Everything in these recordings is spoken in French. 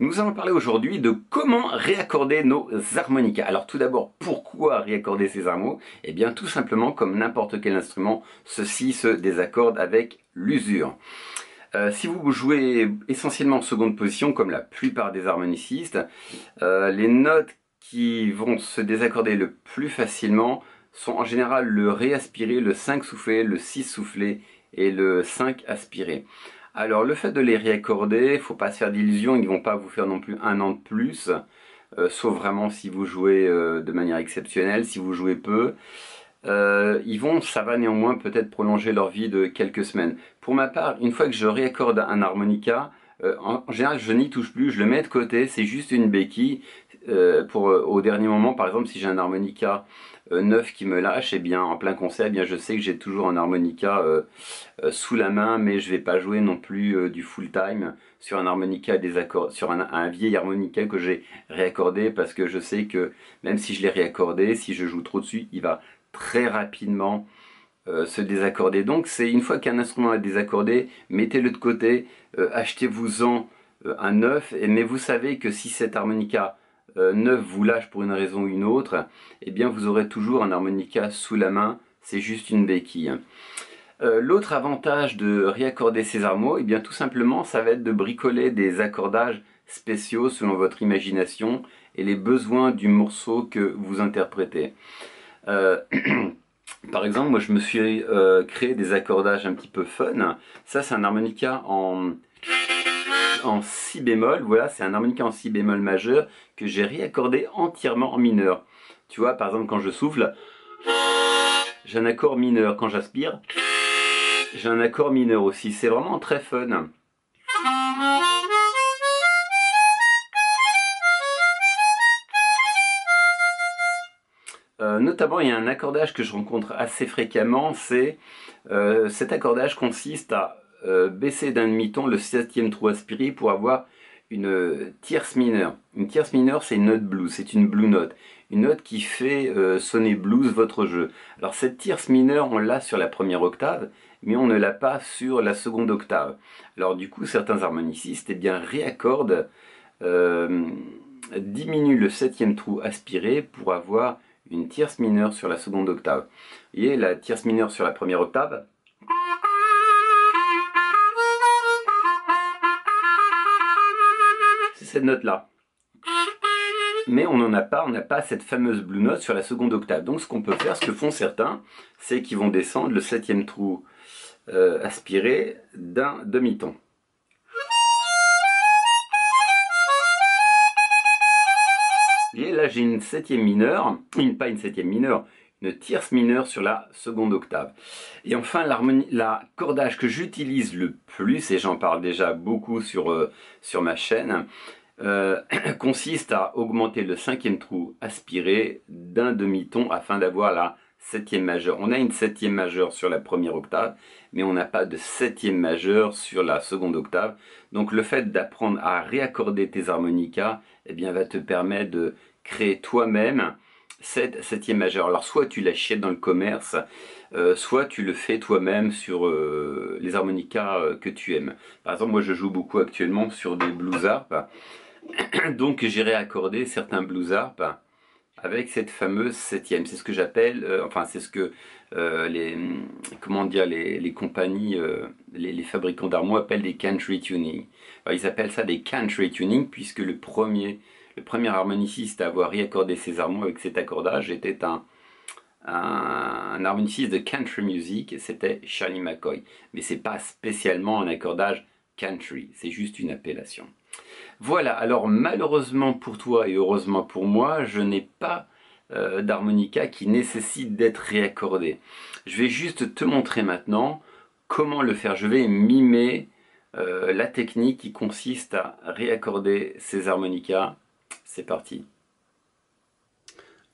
Nous allons parler aujourd'hui de comment réaccorder nos harmonicas. Alors tout d'abord, pourquoi réaccorder ces harmos Eh bien tout simplement comme n'importe quel instrument, ceci se désaccorde avec l'usure. Euh, si vous jouez essentiellement en seconde position, comme la plupart des harmonicistes, euh, les notes qui vont se désaccorder le plus facilement sont en général le ré aspiré, le 5 soufflé, le 6 soufflé et le 5 aspiré. Alors le fait de les réaccorder, faut pas se faire d'illusions, ils ne vont pas vous faire non plus un an de plus, euh, sauf vraiment si vous jouez euh, de manière exceptionnelle, si vous jouez peu. Euh, ils vont, ça va néanmoins peut-être prolonger leur vie de quelques semaines. Pour ma part, une fois que je réaccorde un harmonica, en général je n'y touche plus, je le mets de côté, c'est juste une béquille. Pour au dernier moment, par exemple, si j'ai un harmonica euh, neuf qui me lâche, et eh bien en plein concert, eh bien je sais que j'ai toujours un harmonica euh, euh, sous la main, mais je vais pas jouer non plus du full time sur un harmonica sur un, vieil harmonica que j'ai réaccordé parce que je sais que même si je l'ai réaccordé, si je joue trop dessus, il va très rapidement se désaccorder. Donc c'est une fois qu'un instrument est désaccordé, mettez-le de côté, achetez-vous-en un neuf, mais vous savez que si cet harmonica euh, neuf vous lâche pour une raison ou une autre, eh bien vous aurez toujours un harmonica sous la main, c'est juste une béquille. Euh, l'autre avantage de réaccorder ces harmos, eh bien tout simplement ça va être de bricoler des accordages spéciaux selon votre imagination et les besoins du morceau que vous interprétez. Euh, par exemple, moi je me suis créé des accordages un petit peu fun. Ça c'est un harmonica en en si bémol, voilà, c'est un harmonica en si bémol majeur que j'ai réaccordé entièrement en mineur. Tu vois, par exemple, quand je souffle, j'ai un accord mineur. Quand j'aspire, j'ai un accord mineur aussi. C'est vraiment très fun. Euh, notamment, il y a un accordage que je rencontre assez fréquemment, c'est euh, cet accordage consiste à euh, baisser d'un demi-ton le septième trou aspiré pour avoir une tierce mineure. Une tierce mineure, c'est une note blues, c'est une blue note. Une note qui fait euh, sonner blues votre jeu. Alors cette tierce mineure, on l'a sur la première octave, mais on ne l'a pas sur la seconde octave. Alors du coup, certains harmonicistes eh réaccordent, euh, diminuent le septième trou aspiré pour avoir une tierce mineure sur la seconde octave. Vous voyez, la tierce mineure sur la première octave, cette note-là. Mais on n'en a pas, on n'a pas cette fameuse blue note sur la seconde octave. Donc ce qu'on peut faire, ce que font certains, c'est qu'ils vont descendre le septième trou euh, aspiré d'un demi-ton. Et là j'ai une septième mineure, une, pas une septième mineure, une tierce mineure sur la seconde octave. Et enfin, l'accordage que j'utilise le plus, et j'en parle déjà beaucoup sur, euh, sur ma chaîne, euh, consiste à augmenter le cinquième trou aspiré d'un demi-ton afin d'avoir la septième majeure. On a une septième majeure sur la première octave, mais on n'a pas de septième majeure sur la seconde octave. Donc le fait d'apprendre à réaccorder tes harmonicas eh bien, va te permettre de créer toi-même cette septième majeure. Alors soit tu l'achètes dans le commerce, euh, soit tu le fais toi-même sur euh, les harmonicas que tu aimes. Par exemple, moi je joue beaucoup actuellement sur des blues harp Donc j'irai accorder certains blues harp avec cette fameuse septième. C'est ce que j'appelle, euh, enfin c'est ce que euh, les, comment dire, les, compagnies, euh, les, fabricants d'armoires appellent des country tuning. ils appellent ça des country tuning puisque le premier, le premier harmoniciste à avoir réaccordé ses armoires avec cet accordage était un, un, harmoniciste de country music c'était Charlie McCoy. Mais c'est pas spécialement un accordage country, c'est juste une appellation. Voilà, alors malheureusement pour toi et heureusement pour moi, je n'ai pas euh, d'harmonica qui nécessite d'être réaccordé. Je vais juste te montrer maintenant comment le faire. Je vais mimer euh, la technique qui consiste à réaccorder ces harmonicas. C'est parti.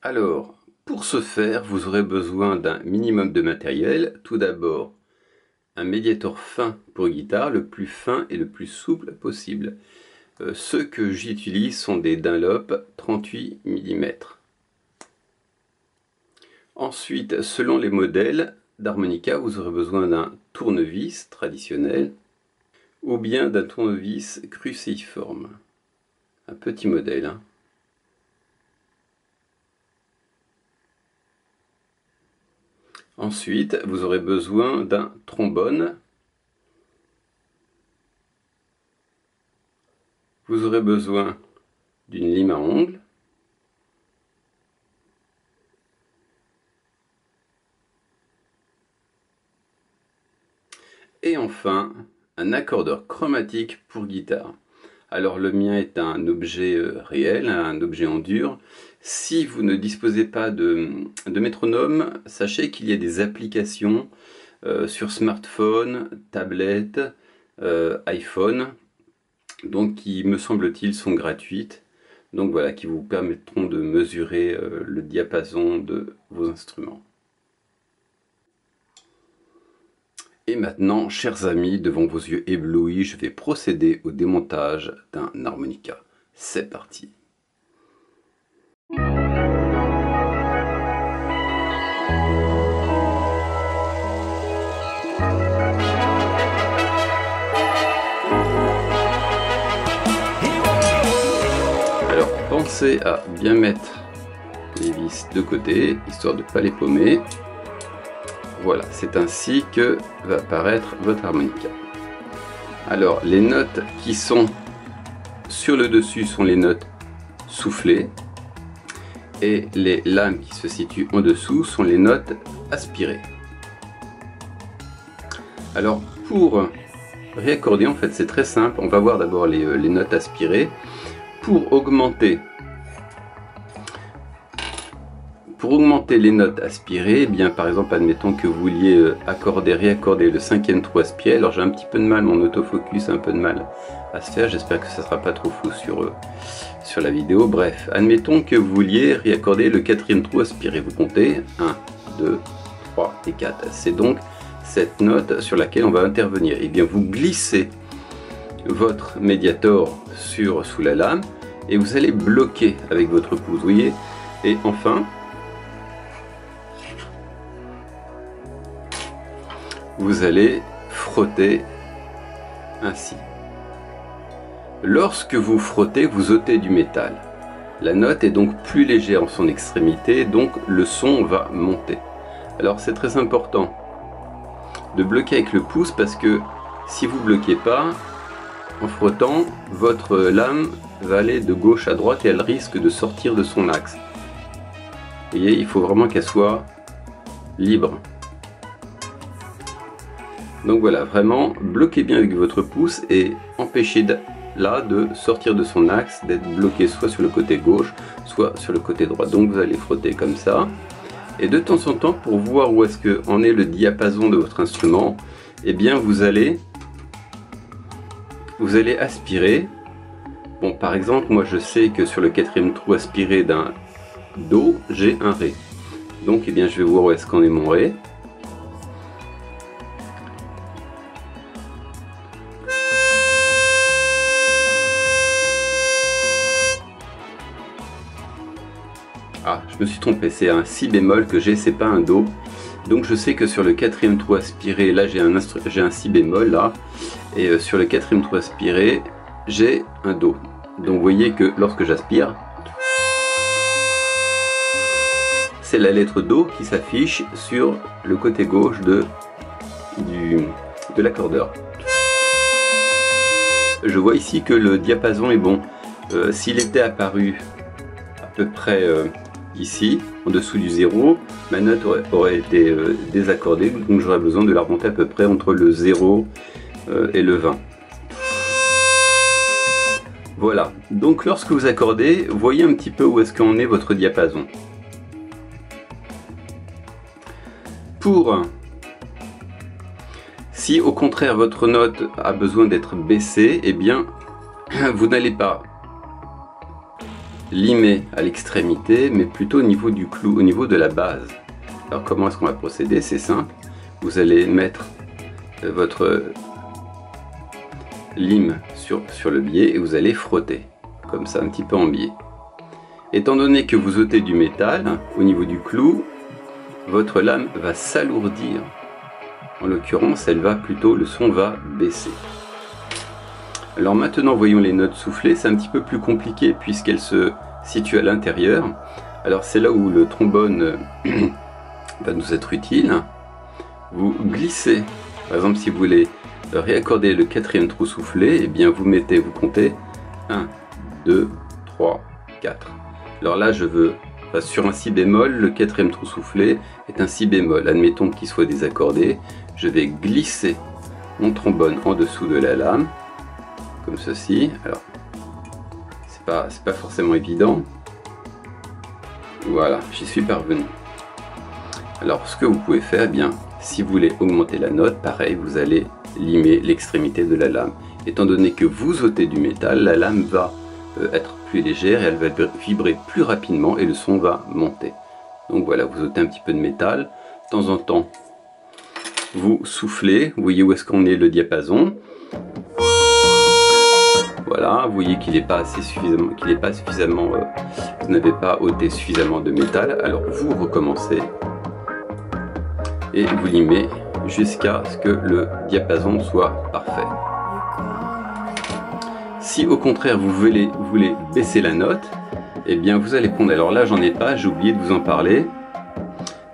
Alors, pour ce faire, vous aurez besoin d'un minimum de matériel. Tout d'abord, un médiator fin pour guitare, le plus fin et le plus souple possible. Euh, ceux que j'utilise sont des Dunlop 38 mm. Ensuite, selon les modèles d'harmonica, vous aurez besoin d'un tournevis traditionnel ou bien d'un tournevis cruciforme. un petit modèle. Hein. Ensuite, vous aurez besoin d'un trombone. Vous aurez besoin d'une lime à ongles. Et enfin, un accordeur chromatique pour guitare. Alors le mien est un objet euh, réel, un objet en dur. Si vous ne disposez pas de, métronome, sachez qu'il y a des applications euh, sur smartphone, tablette, euh, iPhone, donc qui me semble-t-il sont gratuites. Donc voilà, qui vous permettront de mesurer le diapason de vos instruments. Et maintenant, chers amis, devant vos yeux éblouis, je vais procéder au démontage d'un harmonica. C'est parti pensez à bien mettre les vis de côté, histoire de ne pas les paumer. Voilà, c'est ainsi que va apparaître votre harmonica. Alors, les notes qui sont sur le dessus sont les notes soufflées et les lames qui se situent en dessous sont les notes aspirées. Alors, pour réaccorder, en fait, c'est très simple. On va voir d'abord les, euh, les notes aspirées. Pour augmenter pour augmenter les notes aspirées, eh bien par exemple, admettons que vous vouliez euh, accorder, réaccorder le cinquième trou aspiré. Alors j'ai un petit peu de mal, mon autofocus a un peu de mal à se faire. J'espère que ça ne sera pas trop fou sur, euh, sur la vidéo. Bref, admettons que vous vouliez réaccorder le quatrième trou aspiré. Vous comptez 1, 2, 3 et 4. C'est donc cette note sur laquelle on va intervenir. Et eh bien vous glissez votre médiator sur, sous la lame et vous allez bloquer avec votre pouce. Vous voyez? Et enfin, vous allez frotter ainsi. Lorsque vous frottez, vous ôtez du métal. La note est donc plus légère en son extrémité, donc le son va monter. Alors c'est très important de bloquer avec le pouce parce que si vous bloquez pas, en frottant, votre lame va aller de gauche à droite et elle risque de sortir de son axe. Vous voyez, il faut vraiment qu'elle soit libre. Donc voilà, vraiment, bloquez bien avec votre pouce et empêchez là de sortir de son axe, d'être bloqué soit sur le côté gauche, soit sur le côté droit. Donc vous allez frotter comme ça. Et de temps en temps, pour voir où est-ce que en est le diapason de votre instrument, eh bien vous allez, vous allez aspirer. Bon, par exemple, moi je sais que sur le quatrième trou aspiré d'un Do, j'ai un Ré. Donc, eh bien, je vais voir où est-ce qu'on est mon Ré. Suis trompé, c'est un Si bémol que j'ai, c'est pas un Do. Donc je sais que sur le quatrième trou aspiré, là j'ai un, un Si bémol là, et euh, sur le quatrième trou aspiré, j'ai un Do. Donc vous voyez que lorsque j'aspire, c'est la lettre Do qui s'affiche sur le côté gauche de, de l'accordeur. Je vois ici que le diapason est bon. Euh, s'il était apparu à peu près euh, ici, en dessous du 0, ma note aurait, été euh, désaccordée, donc j'aurais besoin de la remonter à peu près entre le 0 euh, et le 20. Voilà, donc lorsque vous accordez, voyez un petit peu où est-ce qu'en est votre diapason. Pour si au contraire votre note a besoin d'être baissée, eh bien vous n'allez pas limer à l'extrémité, mais plutôt au niveau du clou, au niveau de la base. Alors comment est-ce qu'on va procéder? C'est simple. Vous allez mettre euh, votre lime sur, sur le biais et vous allez frotter, comme ça, un petit peu en biais. Étant donné que vous ôtez du métal au niveau du clou, votre lame va s'alourdir. En l'occurrence, elle va plutôt, le son va baisser. Alors maintenant, voyons les notes soufflées. C'est un petit peu plus compliqué puisqu'elles se situent à l'intérieur. Alors c'est là où le trombone va nous être utile. Vous glissez, par exemple si vous voulez réaccorder le quatrième trou soufflé, et eh bien vous mettez, vous comptez 1, 2, 3, 4. Alors là je veux, sur un si bémol, le quatrième trou soufflé est un si bémol. Admettons qu'il soit désaccordé, je vais glisser mon trombone en dessous de la lame, comme ceci. Alors, c'est pas, pas forcément évident. Voilà, j'y suis parvenu. Alors, ce que vous pouvez faire, eh bien, si vous voulez augmenter la note, pareil, vous allez limer l'extrémité de la lame. Étant donné que vous ôtez du métal, la lame va euh, être plus légère et elle va vibrer plus rapidement et le son va monter. Donc voilà, vous ôtez un petit peu de métal. De temps en temps, vous soufflez. Vous voyez où est-ce qu'on est le diapason. Voilà, vous voyez qu'il n'est pas assez suffisamment, qu'il n'est pas suffisamment, euh, vous n'avez pas ôté suffisamment de métal. Alors vous recommencez et vous limez jusqu'à ce que le diapason soit parfait. Si au contraire vous voulez, baisser la note, eh bien vous allez prendre, alors là j'en ai pas, j'ai oublié de vous en parler,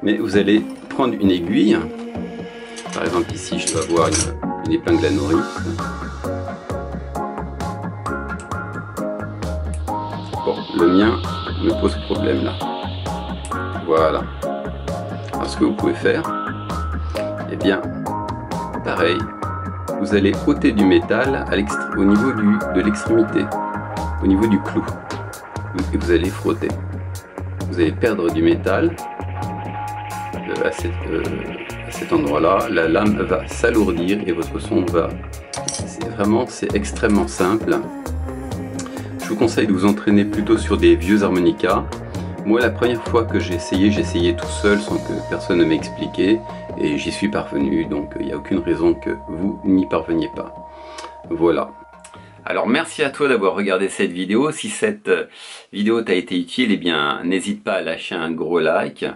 mais vous allez prendre une aiguille, par exemple ici je dois avoir une, une épingle à nourrice, mien me pose problème là, voilà, alors ce que vous pouvez faire, eh bien pareil, vous allez ôter du métal au niveau du, de l'extrémité, au niveau du clou. Et vous allez frotter. Vous allez perdre du métal euh, euh, à, cet endroit-là. La lame va s'alourdir et votre son va... C'est vraiment, c'est extrêmement simple. Je vous conseille de vous entraîner plutôt sur des vieux harmonicas. Moi, la première fois que j'ai essayé, j'ai essayé tout seul sans que personne ne m'expliquait et j'y suis parvenu, donc il n'y a aucune raison que vous n'y parveniez pas. Voilà. Alors merci à toi d'avoir regardé cette vidéo. Si cette euh, vidéo t'a été utile, eh bien n'hésite pas à lâcher un gros like.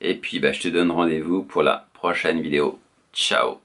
Et puis bah, je te donne rendez-vous pour la prochaine vidéo. Ciao